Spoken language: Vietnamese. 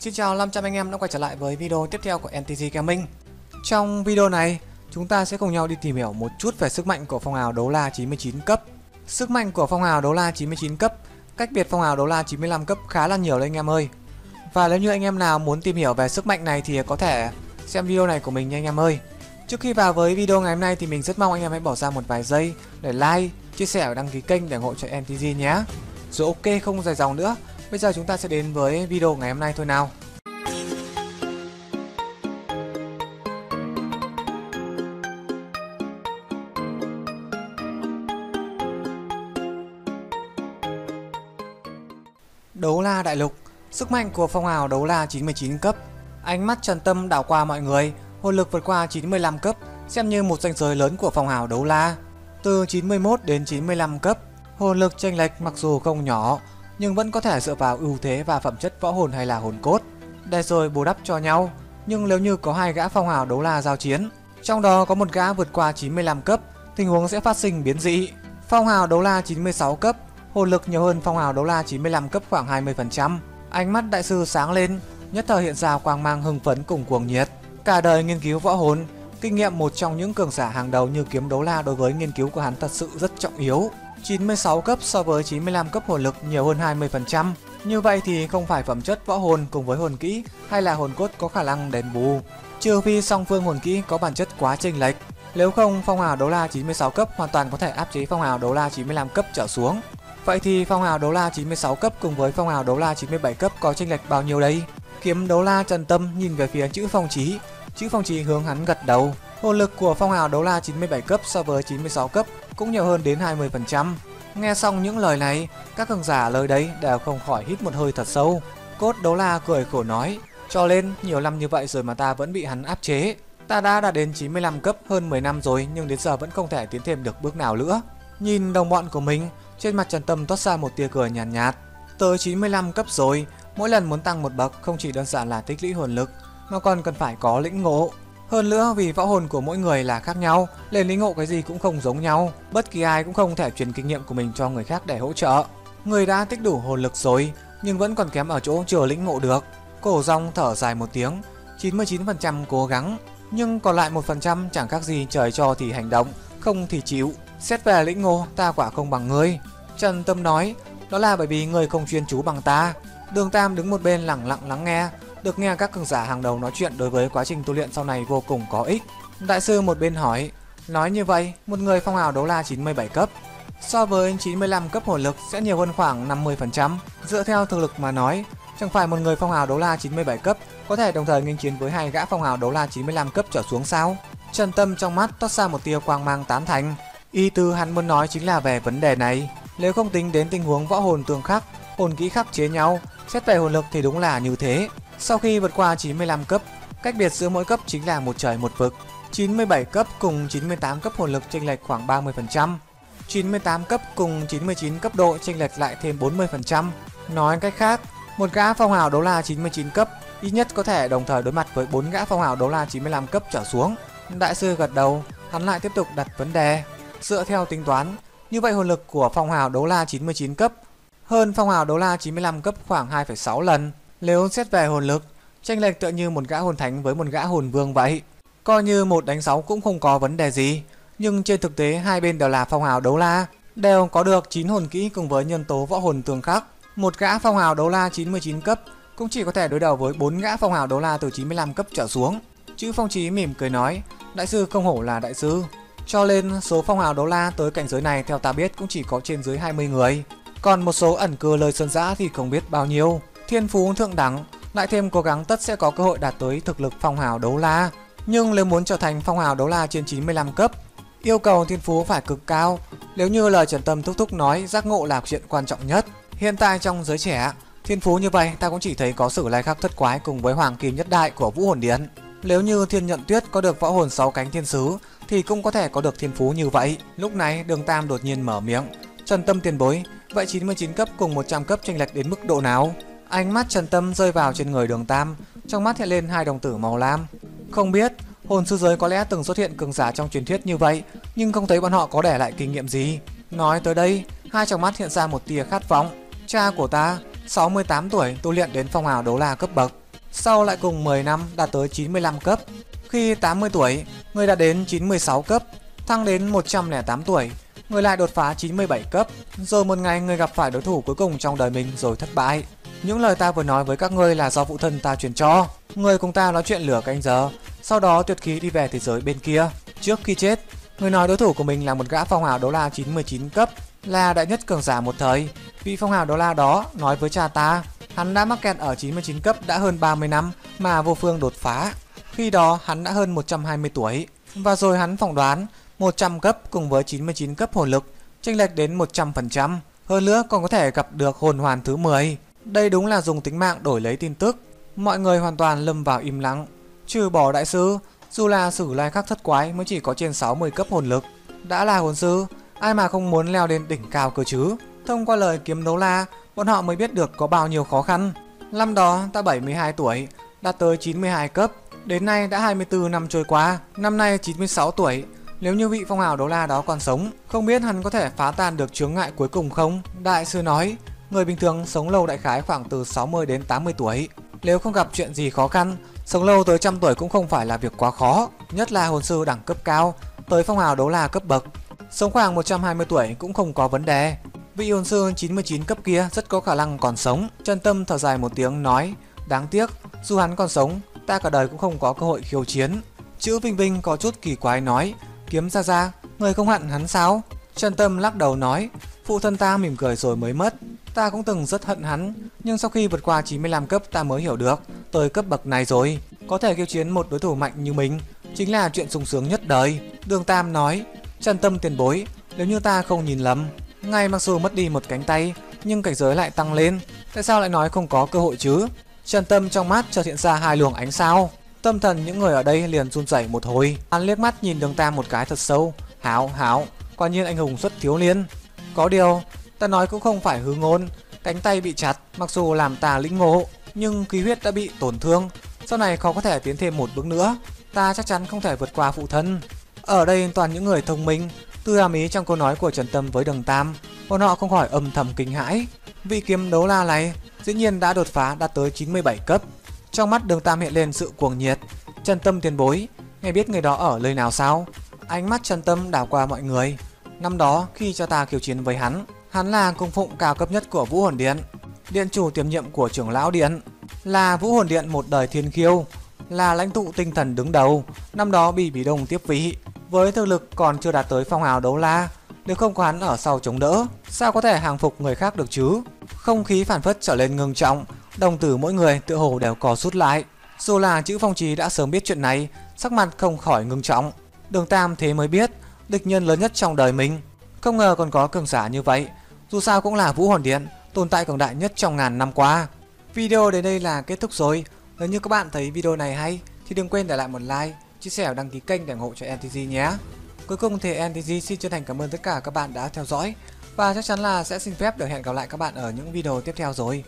Xin chào 500 anh em đã quay trở lại với video tiếp theo của NTG Gaming. Trong video này, chúng ta sẽ cùng nhau đi tìm hiểu một chút về sức mạnh của phong hào đấu la 99 cấp. Sức mạnh của phong hào đấu la 99 cấp cách biệt phong hào đấu la 95 cấp khá là nhiều đấy anh em ơi. Và nếu như anh em nào muốn tìm hiểu về sức mạnh này thì có thể xem video này của mình nha anh em ơi. Trước khi vào với video ngày hôm nay thì mình rất mong anh em hãy bỏ ra một vài giây để like, chia sẻ và đăng ký kênh để ủng hộ cho NTG nhé. Rồi ok không dài dòng nữa. Bây giờ chúng ta sẽ đến với video ngày hôm nay thôi nào. Đấu la đại lục. Sức mạnh của phong hào đấu la 99 cấp. Ánh mắt trần tâm đảo qua mọi người. Hồn lực vượt qua 95 cấp, Xem như một danh giới lớn của phong hào đấu la. Từ 91 đến 95 cấp, Hồn lực chênh lệch mặc dù không nhỏ nhưng vẫn có thể dựa vào ưu thế và phẩm chất võ hồn hay là hồn cốt để rồi bù đắp cho nhau. Nhưng nếu như có hai gã phong hào đấu la giao chiến, trong đó có một gã vượt qua 95 cấp, tình huống sẽ phát sinh biến dị. Phong hào đấu la 96 cấp, hồn lực nhiều hơn phong hào đấu la 95 cấp khoảng 20%. Ánh mắt đại sư sáng lên, nhất thời hiện ra quang mang hưng phấn cùng cuồng nhiệt. Cả đời nghiên cứu võ hồn, kinh nghiệm một trong những cường giả hàng đầu như kiếm đấu la đối với nghiên cứu của hắn thật sự rất trọng yếu. 96 cấp so với 95 cấp hồn lực nhiều hơn 20%. Như vậy thì không phải phẩm chất võ hồn cùng với hồn kỹ hay là hồn cốt có khả năng đền bù. Trừ phi song phương hồn kỹ có bản chất quá chênh lệch. Nếu không, phong hào đấu la 96 cấp hoàn toàn có thể áp chế phong hào đấu la 95 cấp trở xuống. Vậy thì phong hào đấu la 96 cấp cùng với phong hào đấu la 97 cấp có chênh lệch bao nhiêu đây? Kiếm đấu la Trần Tâm nhìn về phía chữ phong trí, chữ phong trì hướng hắn gật đầu. Hồn lực của phong hào đấu la 97 cấp so với 96 cấp cũng nhiều hơn đến 20%. Nghe xong những lời này, các cường giả lời đấy đều không khỏi hít một hơi thật sâu. Cốt đấu la cười khổ nói, cho lên nhiều năm như vậy rồi mà ta vẫn bị hắn áp chế. Ta đã đạt đến 95 cấp hơn 10 năm rồi nhưng đến giờ vẫn không thể tiến thêm được bước nào nữa. Nhìn đồng bọn của mình, trên mặt Trần Tâm toát ra một tia cười nhàn nhạt, nhạt. Tới 95 cấp rồi, mỗi lần muốn tăng một bậc không chỉ đơn giản là tích lũy hồn lực mà còn cần phải có lĩnh ngộ. Hơn nữa vì võ hồn của mỗi người là khác nhau, nên lĩnh ngộ cái gì cũng không giống nhau. Bất kỳ ai cũng không thể truyền kinh nghiệm của mình cho người khác để hỗ trợ. Người đã tích đủ hồn lực rồi, nhưng vẫn còn kém ở chỗ chưa lĩnh ngộ được. Cổ rong thở dài một tiếng, 99% cố gắng, nhưng còn lại 1% chẳng khác gì trời cho thì hành động, không thì chịu. Xét về lĩnh ngộ, ta quả không bằng ngươi. Trần Tâm nói, đó là bởi vì ngươi không chuyên chú bằng ta. Đường Tam đứng một bên lặng lặng lắng nghe, được nghe các cường giả hàng đầu nói chuyện đối với quá trình tu luyện sau này vô cùng có ích. Đại sư một bên hỏi, nói như vậy, một người phong hào đấu la 97 cấp so với 95 cấp hồn lực sẽ nhiều hơn khoảng 50%. Dựa theo thực lực mà nói, chẳng phải một người phong hào đấu la 97 cấp có thể đồng thời nghênh chiến với hai gã phong hào đấu la 95 cấp trở xuống sao? Trần Tâm trong mắt toát ra một tia quang mang tán thành. Y tư hắn muốn nói chính là về vấn đề này. Nếu không tính đến tình huống võ hồn tương khắc, hồn kỹ khắc chế nhau, xét về hồn lực thì đúng là như thế. Sau khi vượt qua 95 cấp, cách biệt giữa mỗi cấp chính là một trời một vực. 97 cấp cùng 98 cấp hồn lực chênh lệch khoảng 30%. 98 cấp cùng 99 cấp độ chênh lệch lại thêm 40%. Nói cách khác, một gã phong hào đấu la 99 cấp ít nhất có thể đồng thời đối mặt với 4 gã phong hào đấu la 95 cấp trở xuống. Đại sư gật đầu, hắn lại tiếp tục đặt vấn đề. Dựa theo tính toán, như vậy hồn lực của phong hào đấu la 99 cấp hơn phong hào đấu la 95 cấp khoảng 2,6 lần. Nếu xét về hồn lực, tranh lệch tựa như một gã hồn thánh với một gã hồn vương vậy. Coi như một đánh sáu cũng không có vấn đề gì, nhưng trên thực tế hai bên đều là phong hào đấu la, đều có được 9 hồn kỹ cùng với nhân tố võ hồn tương khắc. Một gã phong hào đấu la 99 cấp cũng chỉ có thể đối đầu với bốn gã phong hào đấu la từ 95 cấp trở xuống. Chữ Phong trí mỉm cười nói, đại sư không hổ là đại sư. Cho nên số phong hào đấu la tới cảnh giới này theo ta biết cũng chỉ có trên dưới 20 người. Còn một số ẩn cư lời sơn giã thì không biết bao nhiêu. Thiên phú thượng đẳng, lại thêm cố gắng tất sẽ có cơ hội đạt tới thực lực phong hào đấu la. Nhưng nếu muốn trở thành phong hào đấu la trên 95 cấp, yêu cầu thiên phú phải cực cao. Nếu như lời Trần Tâm thúc thúc nói, giác ngộ là chuyện quan trọng nhất. Hiện tại trong giới trẻ, thiên phú như vậy ta cũng chỉ thấy có sử lai khắc thất quái cùng với hoàng kim nhất đại của Vũ Hồn Điện. Nếu như Thiên Nhận Tuyết có được võ hồn 6 cánh thiên sứ thì cũng có thể có được thiên phú như vậy. Lúc này Đường Tam đột nhiên mở miệng, Trần Tâm tiền bối, vậy 99 cấp cùng 100 cấp chênh lệch đến mức độ nào? Ánh mắt Trần Tâm rơi vào trên người Đường Tam, trong mắt hiện lên hai đồng tử màu lam. Không biết, hồn sư giới có lẽ từng xuất hiện cường giả trong truyền thuyết như vậy, nhưng không thấy bọn họ có để lại kinh nghiệm gì. Nói tới đây, hai trong mắt hiện ra một tia khát vọng. Cha của ta, 68 tuổi, tu luyện đến phong hào đấu la cấp bậc. Sau lại cùng 10 năm đạt tới 95 cấp. Khi 80 tuổi, người đã đến 96 cấp, thăng đến 108 tuổi, người lại đột phá 97 cấp. Rồi một ngày người gặp phải đối thủ cuối cùng trong đời mình rồi thất bại. Những lời ta vừa nói với các ngươi là do phụ thân ta truyền cho. Người cùng ta nói chuyện lửa canh giờ, sau đó tuyệt khí đi về thế giới bên kia. Trước khi chết, người nói đối thủ của mình là một gã phong hào đấu la 919 cấp, là đại nhất cường giả một thời. Vị phong hào đấu la đó nói với cha ta, hắn đã mắc kẹt ở 99 cấp đã hơn 30 năm mà vô phương đột phá. Khi đó hắn đã hơn 120 tuổi và rồi hắn phỏng đoán 100 cấp cùng với 99 cấp hồn lực chênh lệch đến 100%, hơn nữa còn có thể gặp được hồn hoàn thứ 10. Đây đúng là dùng tính mạng đổi lấy tin tức. Mọi người hoàn toàn lâm vào im lặng, trừ bỏ đại sư, dù là sử lai khắc thất quái mới chỉ có trên 60 cấp hồn lực. Đã là hồn sư, ai mà không muốn leo lên đỉnh cao cơ chứ? Thông qua lời kiếm đấu la, bọn họ mới biết được có bao nhiêu khó khăn. Năm đó ta 72 tuổi, đạt tới 92 cấp, đến nay đã 24 năm trôi qua, năm nay 96 tuổi. Nếu như vị phong hào đấu la đó còn sống, không biết hắn có thể phá tan được chướng ngại cuối cùng không? Đại sư nói, người bình thường sống lâu đại khái khoảng từ 60 đến 80 tuổi. Nếu không gặp chuyện gì khó khăn, sống lâu tới trăm tuổi cũng không phải là việc quá khó, nhất là hồn sư đẳng cấp cao, tới phong hào đấu la cấp bậc. Sống khoảng 120 tuổi cũng không có vấn đề. Vị hồn sư 99 cấp kia rất có khả năng còn sống. chân Tâm thở dài một tiếng nói, đáng tiếc, dù hắn còn sống, ta cả đời cũng không có cơ hội khiêu chiến. Chữ Vinh Vinh có chút kỳ quái nói, kiếm ra ra, người không hận hắn sao? chân Tâm lắc đầu nói, phụ thân ta mỉm cười rồi mới mất. Ta cũng từng rất hận hắn, nhưng sau khi vượt qua 95 cấp ta mới hiểu được, tới cấp bậc này rồi, có thể khiêu chiến một đối thủ mạnh như mình, chính là chuyện sung sướng nhất đời. Đường Tam nói, Trần Tâm tiền bối, nếu như ta không nhìn lầm, ngay mặc dù mất đi một cánh tay, nhưng cảnh giới lại tăng lên, tại sao lại nói không có cơ hội chứ? Trần Tâm trong mắt chợt hiện ra hai luồng ánh sao. Tâm thần những người ở đây liền run rẩy một hồi. Hắn liếc mắt nhìn Đường Tam một cái thật sâu. háo háo quả nhiên anh hùng xuất thiếu liên Có điều, ta nói cũng không phải hứ ngôn. Cánh tay bị chặt, mặc dù làm ta lĩnh ngộ, nhưng khí huyết đã bị tổn thương. Sau này khó có thể tiến thêm một bước nữa. Ta chắc chắn không thể vượt qua phụ thân. Ở đây toàn những người thông minh. Tư hàm ý trong câu nói của Trần Tâm với Đường Tam, bọn họ không khỏi âm thầm kinh hãi. Vị kiếm đấu la này dĩ nhiên đã đột phá đạt tới 97 cấp. Trong mắt Đường Tam hiện lên sự cuồng nhiệt. Trần Tâm tiền bối, nghe biết người đó ở nơi nào sao? Ánh mắt Trần Tâm đảo qua mọi người. Năm đó khi cho ta khiêu chiến với hắn, hắn là cung phụng cao cấp nhất của Vũ Hồn Điện, điện chủ tiềm nhiệm của trưởng lão điện, là Vũ Hồn Điện một đời thiên khiêu, là lãnh tụ tinh thần đứng đầu. Năm đó bị Bí Đông tiếp vị, với thực lực còn chưa đạt tới phong hào đấu la, nếu không có hắn ở sau chống đỡ, sao có thể hàng phục người khác được chứ? Không khí phản phất trở lên ngưng trọng, đồng tử mỗi người tự hồ đều có rút lại. Dù là chữ phong trí đã sớm biết chuyện này, sắc mặt không khỏi ngưng trọng. Đường Tam thế mới biết, địch nhân lớn nhất trong đời mình. Không ngờ còn có cường giả như vậy. Dù sao cũng là Vũ Hồn Điện, tồn tại cường đại nhất trong ngàn năm qua. Video đến đây là kết thúc rồi. Nếu như các bạn thấy video này hay, thì đừng quên để lại một like, chia sẻ và đăng ký kênh để ủng hộ cho NTG nhé. Cuối cùng thì NTG xin chân thành cảm ơn tất cả các bạn đã theo dõi. Và chắc chắn là sẽ xin phép được hẹn gặp lại các bạn ở những video tiếp theo rồi.